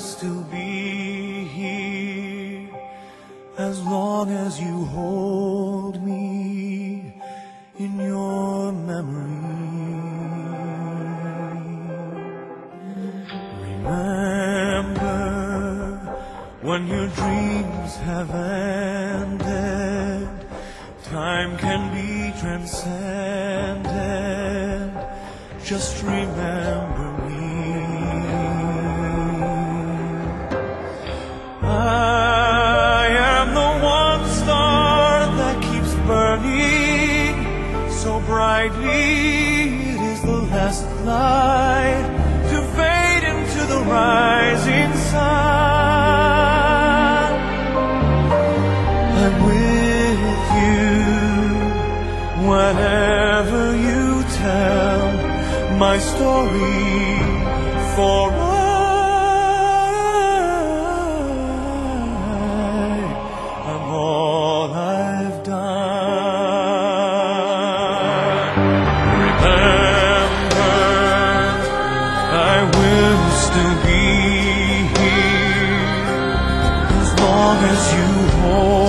Still be here as long as you hold me in your memory. Remember when your dreams have ended, time can be transcended. Just remember so brightly. It is the last light to fade into the rising sun. I'm with you whenever you tell my story for as long as you hold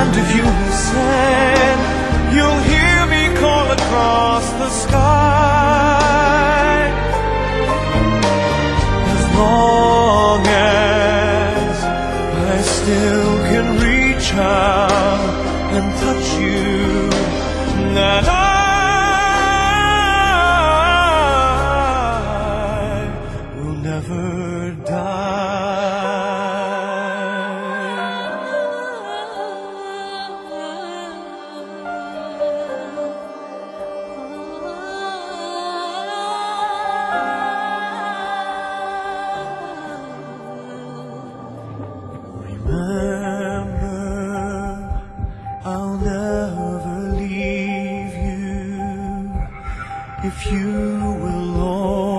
and if you listen, you'll hear me call across the sky. As long as I still can reach out and touch you, remember I'll never leave you. If you will always